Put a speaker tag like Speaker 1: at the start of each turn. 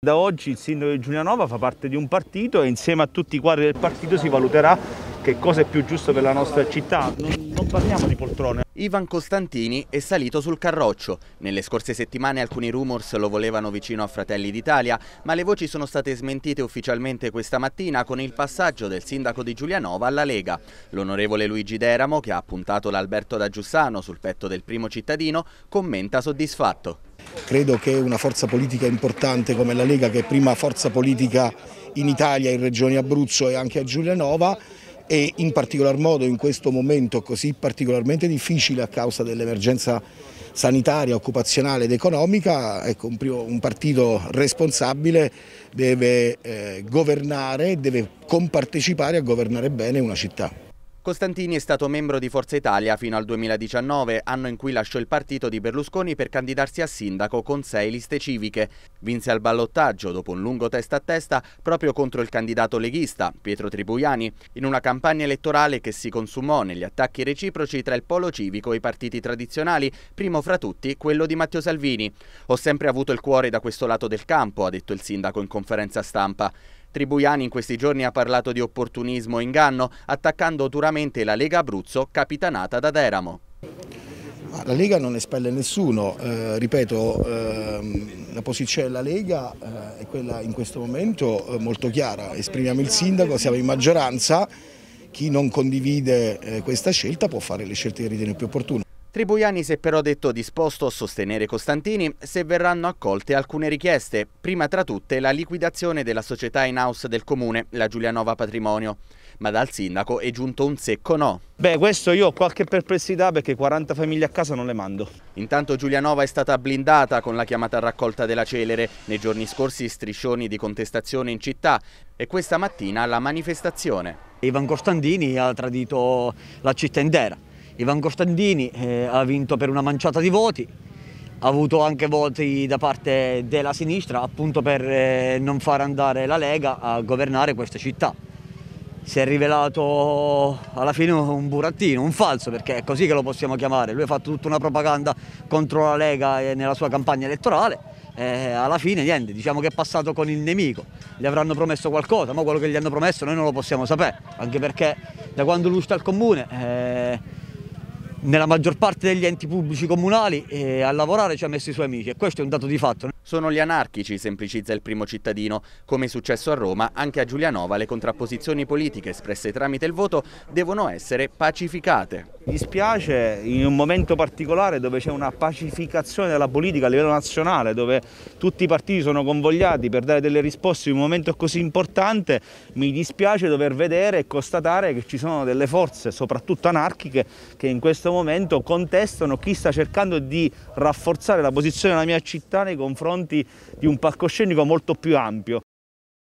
Speaker 1: Da oggi il sindaco di Giulianova fa parte di un partito e insieme a tutti i quadri del partito si valuterà che cosa è più giusto per la nostra città. Non, non parliamo di poltrone.
Speaker 2: Ivan Costantini è salito sul carroccio. Nelle scorse settimane alcuni rumors lo volevano vicino a Fratelli d'Italia, ma le voci sono state smentite ufficialmente questa mattina con il passaggio del sindaco di Giulianova alla Lega. L'onorevole Luigi Deramo, che ha puntato l'Alberto da Giussano sul petto del primo cittadino, commenta soddisfatto.
Speaker 3: Credo che una forza politica importante come la Lega, che è prima forza politica in Italia, in Regione Abruzzo e anche a Giulianova, e in particolar modo in questo momento così particolarmente difficile a causa dell'emergenza sanitaria, occupazionale ed economica, ecco, un, primo, un, partito responsabile deve eh, governare, deve compartecipare a governare bene una città.
Speaker 2: Costantini è stato membro di Forza Italia fino al 2019, anno in cui lasciò il partito di Berlusconi per candidarsi a sindaco con sei liste civiche. Vinse al ballottaggio dopo un lungo testa a testa proprio contro il candidato leghista, Pietro Tribuiani, in una campagna elettorale che si consumò negli attacchi reciproci tra il polo civico e i partiti tradizionali, primo fra tutti quello di Matteo Salvini. Ho sempre avuto il cuore da questo lato del campo, ha detto il sindaco in conferenza stampa. Tribuiani in questi giorni ha parlato di opportunismo e inganno, attaccando duramente la Lega Abruzzo capitanata da Deramo.
Speaker 3: La Lega non espelle nessuno, eh, ripeto, ehm, la posizione della Lega eh, è quella in questo momento eh, molto chiara, esprimiamo il sindaco, siamo in maggioranza, chi non condivide eh, questa scelta può fare le scelte che ritiene più opportune.
Speaker 2: Tribuiani si è però detto disposto a sostenere Costantini se verranno accolte alcune richieste, prima tra tutte la liquidazione della società in house del comune, la Giulianova Patrimonio. Ma dal sindaco è giunto un secco no.
Speaker 1: Beh, questo io ho qualche perplessità perché 40 famiglie a casa non le mando.
Speaker 2: Intanto Giulianova è stata blindata con la chiamata a raccolta della celere. Nei giorni scorsi striscioni di contestazione in città e questa mattina la manifestazione.
Speaker 4: Ivan Costantini ha tradito la città intera Ivan Costantini eh, ha vinto per una manciata di voti, ha avuto anche voti da parte della sinistra appunto per eh, non far andare la Lega a governare questa città. Si è rivelato alla fine un burattino, un falso, perché è così che lo possiamo chiamare. Lui ha fatto tutta una propaganda contro la Lega eh, nella sua campagna elettorale e alla fine niente, diciamo che è passato con il nemico. Gli avranno promesso qualcosa, ma quello che gli hanno promesso noi non lo possiamo sapere, anche perché da quando lui sta al comune eh, nella maggior parte degli enti pubblici comunali e a lavorare ci ha messo i suoi amici e questo è un dato di fatto.
Speaker 2: Sono gli anarchici, semplicizza il primo cittadino. Come è successo a Roma, anche a Giulianova le contrapposizioni politiche espresse tramite il voto devono essere pacificate.
Speaker 1: Mi dispiace in un momento particolare dove c'è una pacificazione della politica a livello nazionale, dove tutti i partiti sono convogliati per dare delle risposte in un momento così importante, mi dispiace dover vedere e constatare che ci sono delle forze, soprattutto anarchiche, che in questo momento contestano chi sta cercando di rafforzare la posizione della mia città nei confronti di un palcoscenico molto più ampio.